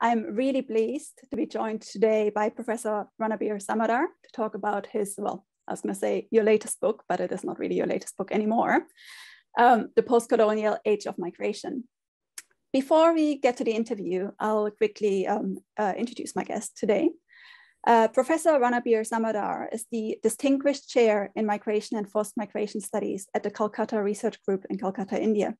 I'm really pleased to be joined today by Professor Ranabir Samaddar to talk about his, well, I was going to say your latest book, but it is not really your latest book anymore, um, The Post-Colonial Age of Migration. Before we get to the interview, I'll quickly um, uh, introduce my guest today. Uh, Professor Ranabir Samaddar is the Distinguished Chair in Migration and Forced Migration Studies at the Calcutta Research Group in Calcutta, India.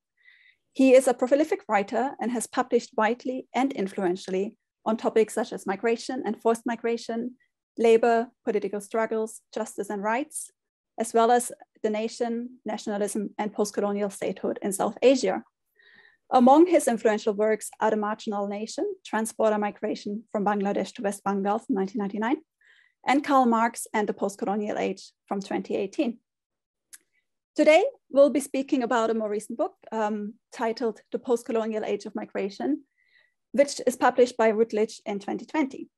He is a prolific writer and has published widely and influentially on topics such as migration and forced migration, labor, political struggles, justice and rights, as well as the nation, nationalism, and post-colonial statehood in South Asia. Among his influential works are The Marginal Nation, Transborder Migration from Bangladesh to West Bengal from 1999, and Karl Marx and the Post-Colonial Age from 2018. Today, we'll be speaking about a more recent book um, titled The Post-Colonial Age of Migration, which is published by Routledge in 2020.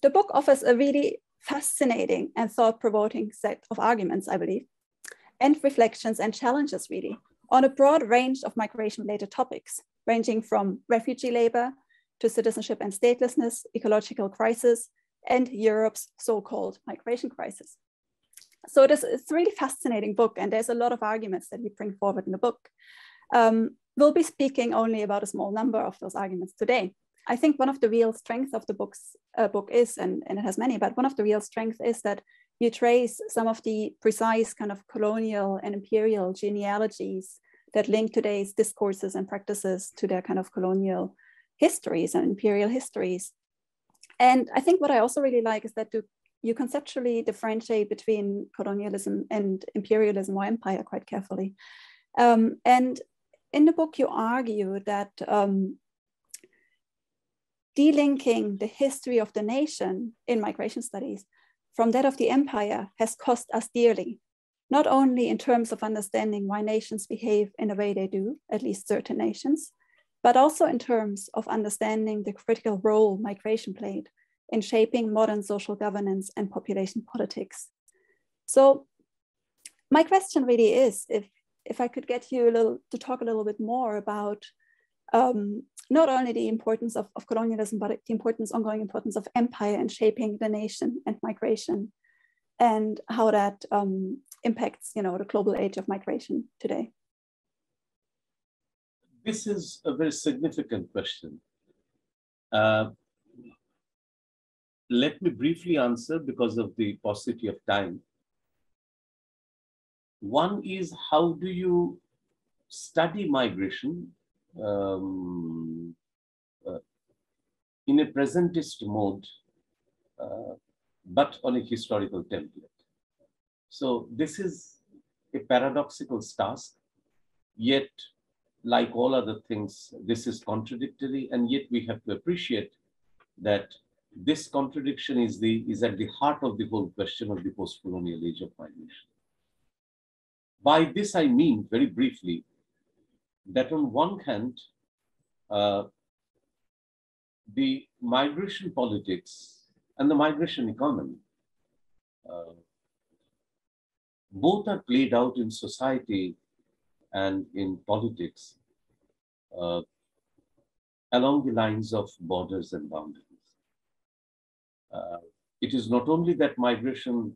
The book offers a really fascinating and thought-provoking set of arguments, I believe, and reflections and challenges really on a broad range of migration-related topics, ranging from refugee labor to citizenship and statelessness, ecological crisis, and Europe's so-called migration crisis. So it is, it's a really fascinating book and there's a lot of arguments that we bring forward in the book. Um, we'll be speaking only about a small number of those arguments today. I think one of the real strengths of the book's uh, book is, and, and it has many, but one of the real strengths is that you trace some of the precise kind of colonial and imperial genealogies that link today's discourses and practices to their kind of colonial histories and imperial histories. And I think what I also really like is that to you conceptually differentiate between colonialism and imperialism or empire quite carefully. Um, and in the book, you argue that um, delinking the history of the nation in migration studies from that of the empire has cost us dearly, not only in terms of understanding why nations behave in the way they do, at least certain nations, but also in terms of understanding the critical role migration played in shaping modern social governance and population politics. So my question really is if, if I could get you a little to talk a little bit more about um, not only the importance of, of colonialism, but the importance, ongoing importance of empire and shaping the nation and migration and how that um, impacts, you know, the global age of migration today. This is a very significant question. Uh, let me briefly answer because of the paucity of time. One is how do you study migration um, uh, in a presentist mode, uh, but on a historical template. So this is a paradoxical task, yet like all other things, this is contradictory, and yet we have to appreciate that this contradiction is, the, is at the heart of the whole question of the post-colonial age of migration. By this, I mean, very briefly, that on one hand, uh, the migration politics and the migration economy, uh, both are played out in society and in politics uh, along the lines of borders and boundaries. Uh, it is not only that migration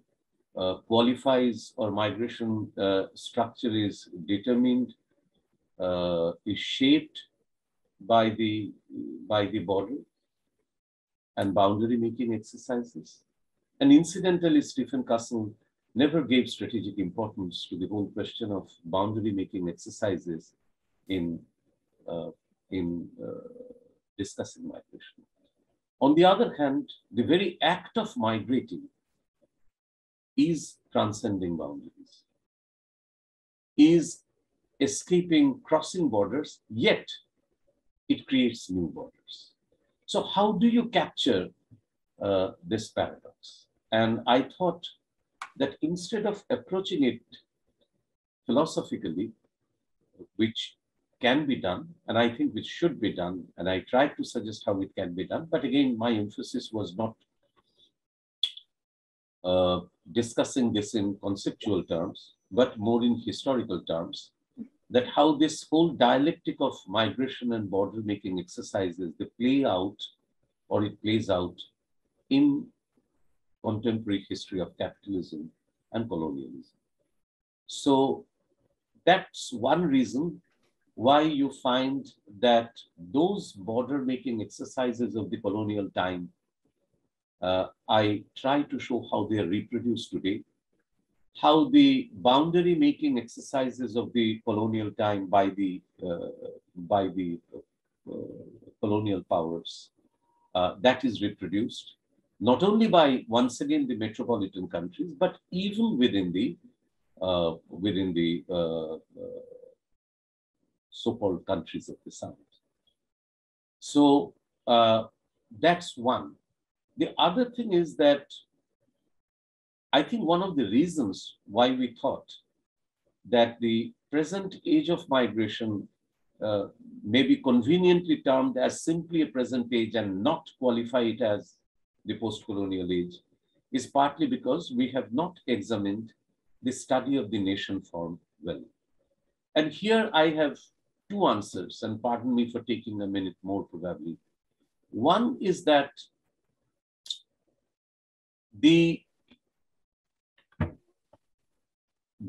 uh, qualifies or migration uh, structure is determined, uh, is shaped by the, by the border and boundary making exercises. And incidentally, Stephen Castle never gave strategic importance to the whole question of boundary making exercises in, uh, in uh, discussing migration. On the other hand, the very act of migrating is transcending boundaries, is escaping crossing borders, yet it creates new borders. So how do you capture uh, this paradox? And I thought that instead of approaching it philosophically, which can be done, and I think which should be done, and I tried to suggest how it can be done. But again, my emphasis was not uh, discussing this in conceptual terms, but more in historical terms, that how this whole dialectic of migration and border making exercises, they play out or it plays out in contemporary history of capitalism and colonialism. So that's one reason why you find that those border making exercises of the colonial time, uh, I try to show how they are reproduced today, how the boundary making exercises of the colonial time by the, uh, by the uh, colonial powers, uh, that is reproduced, not only by, once again, the metropolitan countries, but even within the, uh, within the uh, so-called countries of the South. So uh, that's one. The other thing is that I think one of the reasons why we thought that the present age of migration uh, may be conveniently termed as simply a present age and not qualify it as the post-colonial age is partly because we have not examined the study of the nation form well. And here I have two answers, and pardon me for taking a minute more probably. One is that the,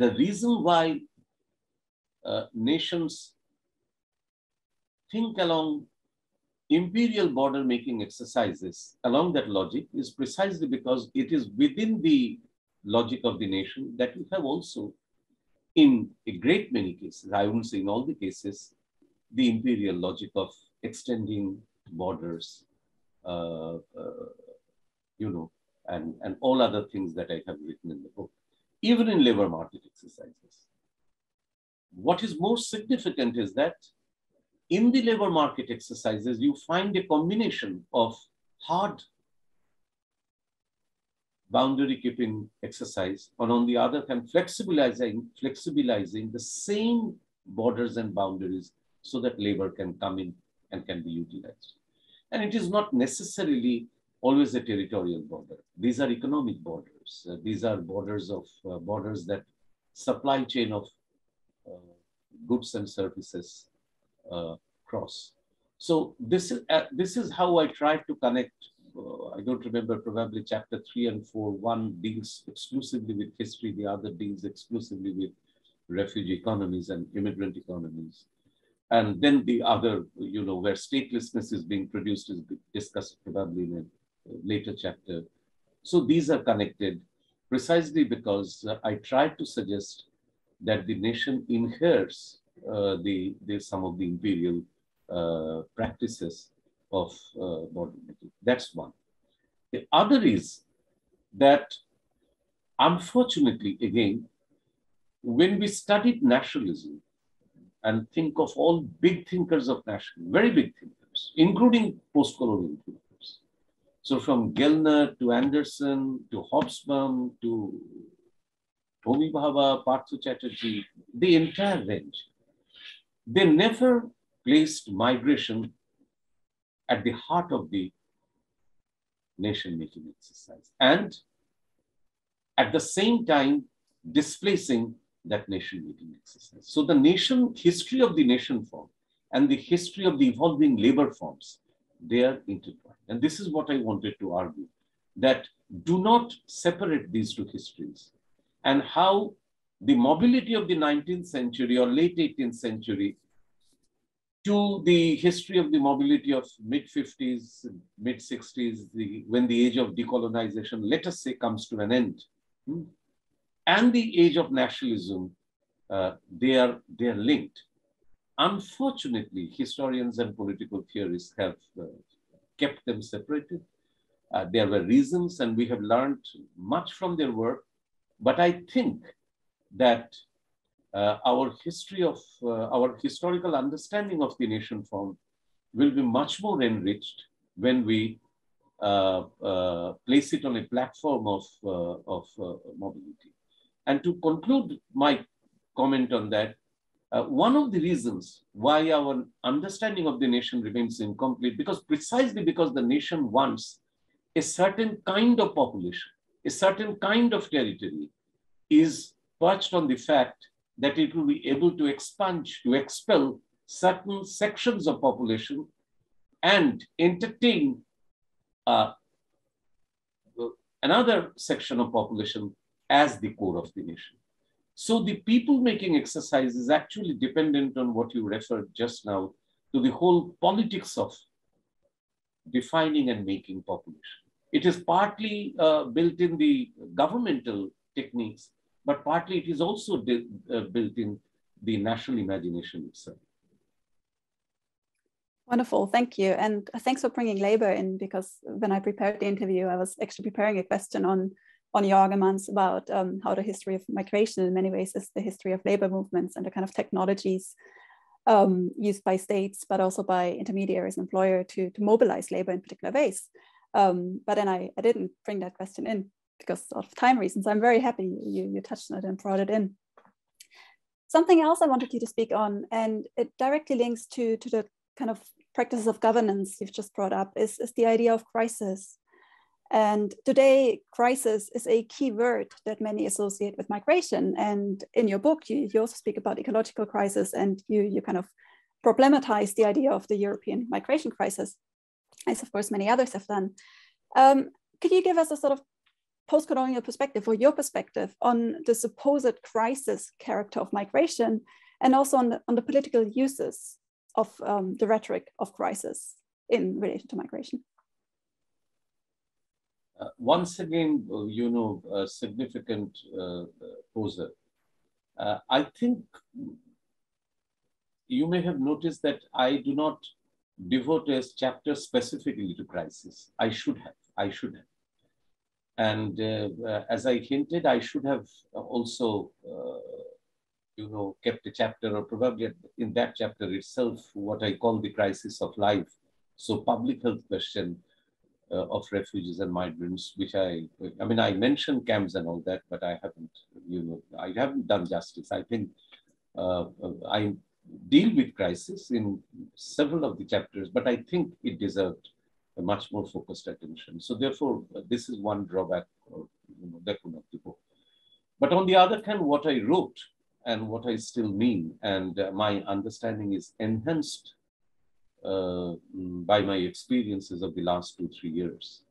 the reason why uh, nations think along imperial border making exercises along that logic is precisely because it is within the logic of the nation that you have also in a great many cases, I wouldn't say in all the cases, the imperial logic of extending borders, uh, uh, you know, and, and all other things that I have written in the book, even in labor market exercises. What is most significant is that in the labor market exercises, you find a combination of hard boundary keeping exercise, and on the other hand, flexibilizing, flexibilizing the same borders and boundaries so that labor can come in and can be utilized. And it is not necessarily always a territorial border. These are economic borders. Uh, these are borders of uh, borders that supply chain of uh, goods and services uh, cross. So this is uh, this is how I try to connect I don't remember, probably chapter three and four. One deals exclusively with history, the other deals exclusively with refugee economies and immigrant economies. And then the other, you know, where statelessness is being produced is discussed probably in a later chapter. So these are connected precisely because uh, I tried to suggest that the nation inherits uh, the, the, some of the imperial uh, practices of uh, making. That's one. The other is that, unfortunately, again, when we studied nationalism and think of all big thinkers of nationalism, very big thinkers, including post-colonial thinkers. So from Gellner to Anderson to Hobsbawm to Homi Bhabha, Partha Chatterjee, the entire range, they never placed migration at the heart of the nation making exercise and at the same time displacing that nation making exercise. So the nation history of the nation form and the history of the evolving labor forms, they are intertwined. And this is what I wanted to argue, that do not separate these two histories and how the mobility of the 19th century or late 18th century to the history of the mobility of mid 50s, mid 60s, the, when the age of decolonization, let us say, comes to an end, hmm, and the age of nationalism, uh, they, are, they are linked. Unfortunately, historians and political theorists have uh, kept them separated. Uh, there were reasons, and we have learned much from their work. But I think that our history of uh, our historical understanding of the nation form will be much more enriched when we uh, uh place it on a platform of, uh, of uh, mobility. And to conclude my comment on that, one of the reasons why our understanding of the nation remains incomplete, because precisely because the nation wants a certain kind of population, a certain kind of territory, is perched on the fact that it will be able to expunge, to expel certain sections of population and entertain uh, another section of population as the core of the nation. So the people making exercise is actually dependent on what you referred just now to the whole politics of defining and making population. It is partly uh, built in the governmental techniques, but partly it is also uh, built in the national imagination itself. Wonderful, thank you. And thanks for bringing labor in because when I prepared the interview, I was actually preparing a question on, on your arguments about um, how the history of migration in many ways is the history of labor movements and the kind of technologies um, used by states, but also by intermediaries and employer to, to mobilize labor in particular ways. Um, but then I, I didn't bring that question in because of time reasons. I'm very happy you, you touched on it and brought it in. Something else I wanted you to speak on, and it directly links to, to the kind of practices of governance you've just brought up, is, is the idea of crisis. And today, crisis is a key word that many associate with migration. And in your book, you, you also speak about ecological crisis and you, you kind of problematize the idea of the European migration crisis, as of course many others have done. Um, could you give us a sort of post-colonial perspective or your perspective on the supposed crisis character of migration and also on the, on the political uses of um, the rhetoric of crisis in relation to migration? uh, once again, uh, you know, a significant uh, poser. Uh, I think you may have noticed that I do not devote a chapter specifically to crisis. I should have. I should have. And uh, as I hinted, I should have also, you know, kept a chapter, or probably in that chapter itself, what I call the crisis of life. So public health question uh, of refugees and migrants, which I, I mean, I mentioned camps and all that, but I haven't, you know, I haven't done justice. I think uh, I deal with crisis in several of the chapters, but I think it deserved a much more focused attention. So therefore, this is one drawback or you know, of the book. But on the other hand, what I wrote and what I still mean, and uh, my understanding is enhanced uh, by my experiences of the last two, three years.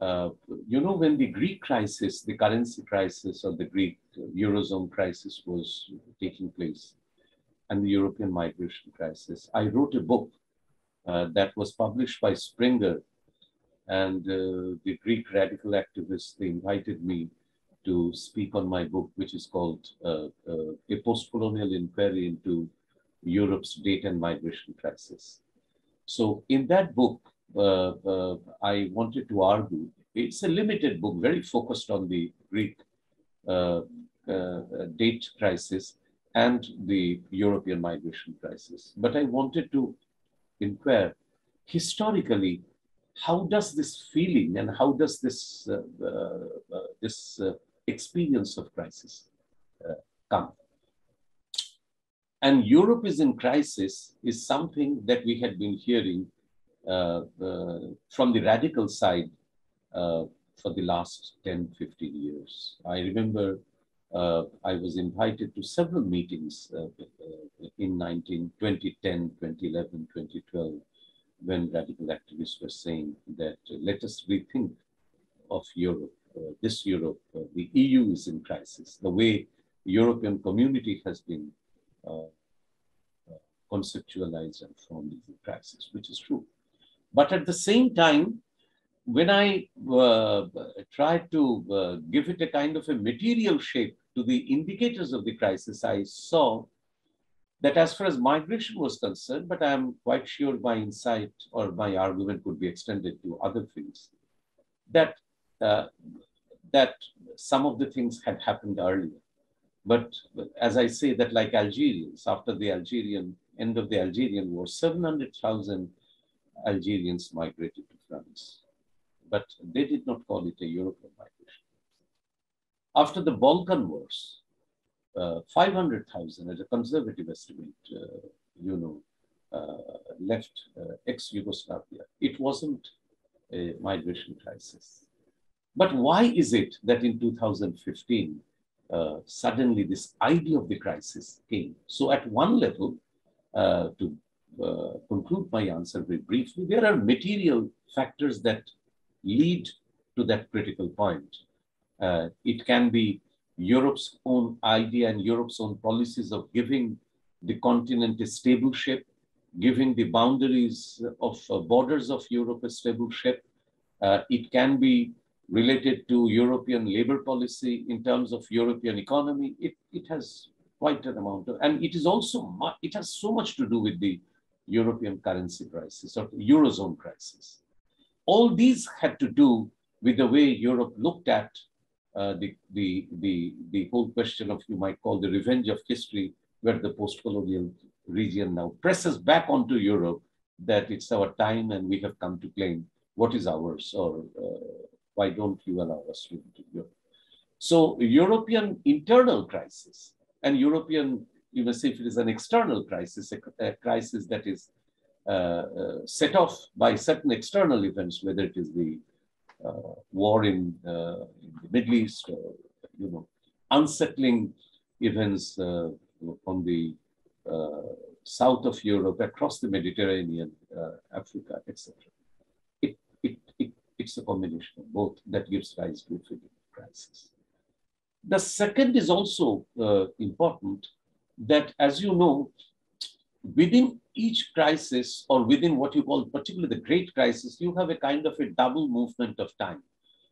Uh, you know, when the Greek crisis, the currency crisis or the Greek Eurozone crisis was taking place, and the European migration crisis, I wrote a book uh, that was published by Springer and uh, the Greek radical activists, they invited me to speak on my book, which is called uh, uh, A Post-Colonial Inquiry into Europe's Debt and migration crisis. So in that book, uh, uh, I wanted to argue, it's a limited book, very focused on the Greek uh, uh date crisis and the European migration crisis. But I wanted to inquire historically, how does this feeling and how does this, uh, uh, this experience of crisis come? And Europe is in crisis is something that we had been hearing uh, uh, from the radical side uh, for the last 10, 15 years. I remember uh, I was invited to several meetings uh, uh, in 19, 2010, 2011, 2012, when radical activists were saying that let us rethink of Europe. this Europe, the EU is in crisis. The way European community has been uh, conceptualized and formed is in crisis, which is true. But at the same time, when I uh, tried to uh, give it a kind of a material shape to the indicators of the crisis, I saw that as far as migration was concerned, but I'm quite sure my insight or my argument could be extended to other fields, that, uh, that some of the things had happened earlier. But as I say that like Algerians, after the Algerian end of the Algerian war, 700,000 Algerians migrated to France. But they did not call it a European migration. After the Balkan Wars, uh, 500,000 as a conservative estimate, uh, you know, uh, left uh, ex-Yugoslavia. It wasn't a migration crisis. But why is it that in 2015, uh, suddenly this idea of the crisis came. So at one level, to conclude my answer very briefly, there are material factors that lead to that critical point. It can be Europe's own idea and Europe's own policies of giving the continent a stable shape, giving the boundaries of uh, borders of Europe a stable shape. Uh, it can be related to European labor policy in terms of European economy. It, it has quite an amount of, and it is also, it has so much to do with the European currency crisis or Eurozone crisis. All these had to do with the way Europe looked at uh, the, the, the, the whole question of, you might call the revenge of history, where the post-colonial region now presses back onto Europe that it's our time and we have come to claim what is ours or uh, why don't you allow us to Europe. So European internal crisis and European, you may say if it is an external crisis, a, a crisis that is uh, uh, set off by certain external events, whether it is the war in, uh, in, the Middle East, you know, unsettling events uh, on the south of Europe, across the Mediterranean, Africa, etc. It, it, it, it's a combination of both that gives rise to a crisis. The second is also uh, important that, as you know, within each crisis or within what you call particularly the great crisis, you have a kind of a double movement of time.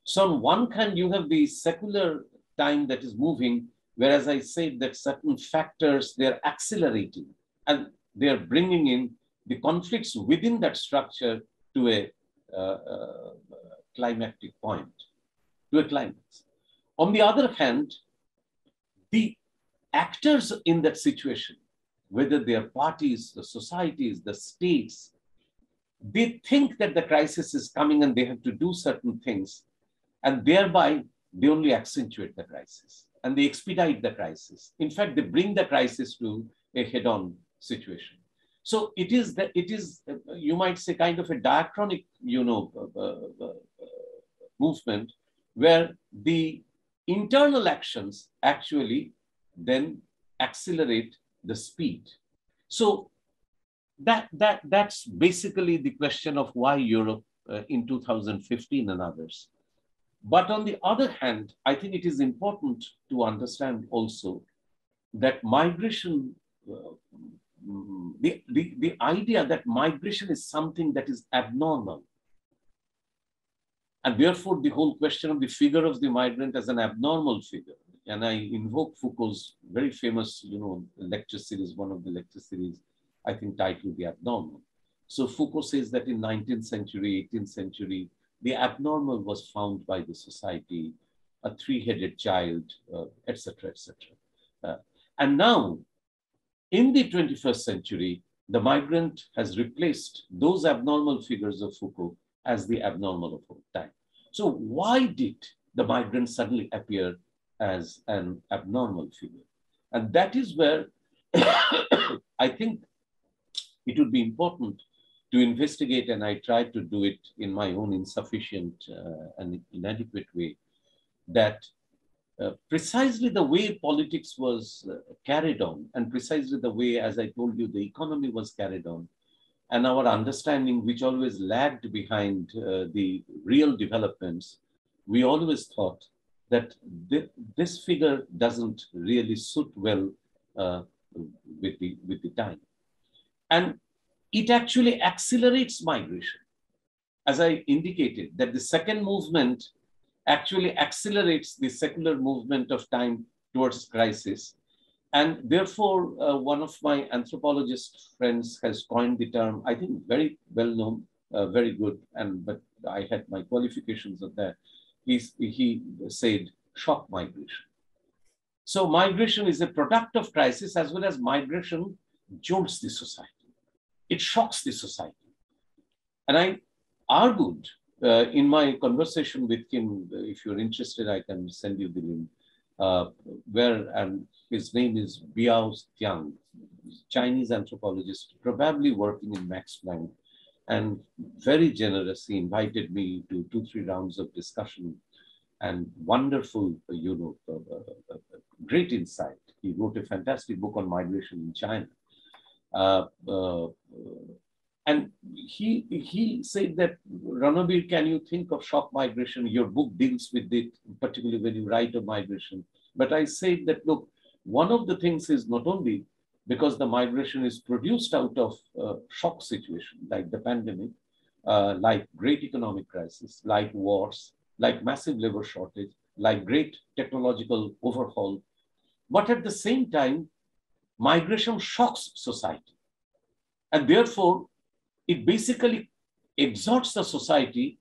So on one hand, you have the secular time that is moving, whereas I said that certain factors, they're accelerating and they're bringing in the conflicts within that structure to a uh, uh, climactic point, to a climax. On the other hand, the actors in that situation, whether they are parties, the societies, the states, they think that the crisis is coming and they have to do certain things. And thereby, they only accentuate the crisis and they expedite the crisis. In fact, they bring the crisis to a head on situation. So it is that it is, you might say, kind of a diachronic, you know, uh, uh, uh, movement where the internal actions actually then accelerate the speed. So that, that, that's basically the question of why Europe uh, in 2015 and others. But on the other hand, I think it is important to understand also that migration, uh, the, the, the idea that migration is something that is abnormal and therefore, the whole question of the figure of the migrant as an abnormal figure. And I invoke Foucault's very famous, you know, lecture series, one of the lecture series, I think titled The Abnormal. So Foucault says that in 19th century, 18th century, the abnormal was found by the society, a three-headed child, etc., uh, etc. Et uh, and now, in the 21st century, the migrant has replaced those abnormal figures of Foucault as the abnormal of all time. So why did the migrant suddenly appear as an abnormal figure? And that is where I think it would be important to investigate, and I tried to do it in my own insufficient uh, and inadequate way, that uh, precisely the way politics was uh, carried on, and precisely the way, as I told you, the economy was carried on, and our understanding, which always lagged behind uh, the real developments, we always thought that th this figure doesn't really suit well uh, with, the, with the time. And it actually accelerates migration. As I indicated, that the second movement actually accelerates the secular movement of time towards crisis and therefore, uh, one of my anthropologist friends has coined the term, I think very well known, uh, very good, and but I had my qualifications of that. He's, he said shock migration. So migration is a product of crisis as well as migration jolts the society. It shocks the society. And I argued uh, in my conversation with him, if you're interested, I can send you the link, uh, where and his name is Biao Xiang, Chinese anthropologist, probably working in Max Planck, and very generous. He invited me to two, three rounds of discussion and wonderful, you know, uh, uh, uh, great insight. He wrote a fantastic book on migration in China. Uh, uh, and he he said that Ranabir, can you think of shock migration? Your book deals with it, particularly when you write of migration. But I said that look, one of the things is not only because the migration is produced out of uh, shock situation like the pandemic, uh, like great economic crisis, like wars, like massive labor shortage, like great technological overhaul. But at the same time, migration shocks society. And therefore, it basically exhorts the society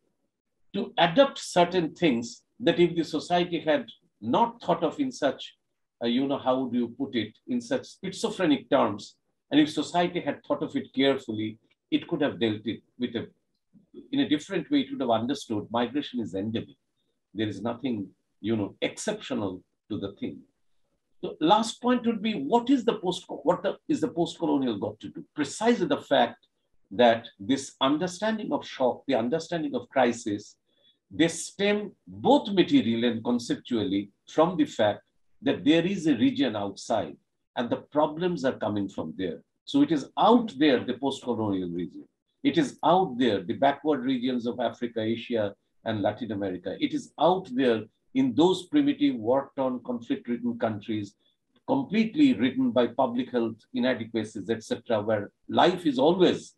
to adopt certain things that if the society had not thought of in such, uh, you know, how do you put it, in such schizophrenic terms, and if society had thought of it carefully, it could have dealt it with a, in a different way, it would have understood migration is endemic. There is nothing, you know, exceptional to the thing. The last point would be what is the post what the, is the post-colonial got to do? Precisely the fact that this understanding of shock, the understanding of crisis, they stem both material and conceptually from the fact that there is a region outside and the problems are coming from there. So it is out there, the post-colonial region. It is out there, the backward regions of Africa, Asia, and Latin America. It is out there in those primitive war-torn, conflict-ridden countries, completely written by public health inadequacies, etc., where life is always,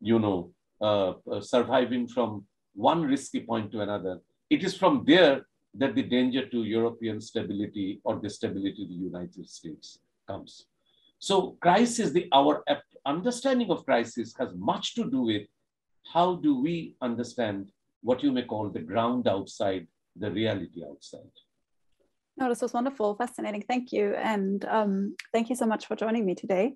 you know, uh, uh, surviving from one risky point to another. It is from there that the danger to European stability or the stability of the United States comes. So crisis, the, our understanding of crisis has much to do with how do we understand what you may call the ground outside the reality outside. No, this was wonderful, fascinating. Thank you. And um, thank you so much for joining me today.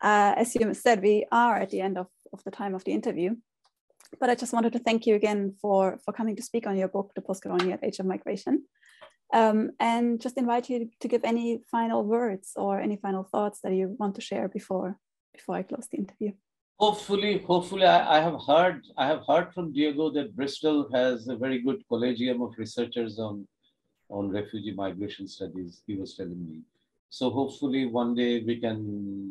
Uh, as you said, we are at the end of, of the time of the interview. But I just wanted to thank you again for, for coming to speak on your book, The Postcolonial Age of Migration. Um, and just invite you to give any final words or any final thoughts that you want to share before before I close the interview hopefully, hopefully, I, I, have heard I have heard from Diego that Bristol has a very good collegium of researchers on on refugee migration studies. He was telling me. So hopefully, one day we can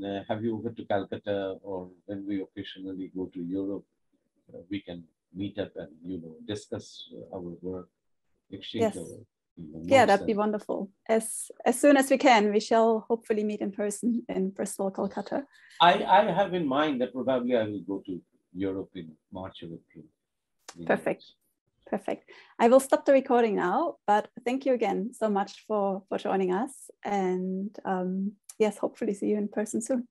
uh, have you over to Calcutta, or when we occasionally go to Europe, we can meet up and you know discuss our work, exchange yes. our yeah that'd be wonderful. As as soon as we can we shall hopefully meet in person in bristol kolkata. I i have in mind that probably i will go to europe in march or april. Perfect. Perfect. I will stop the recording now but thank you again so much for for joining us. And um, yes hopefully see you in person soon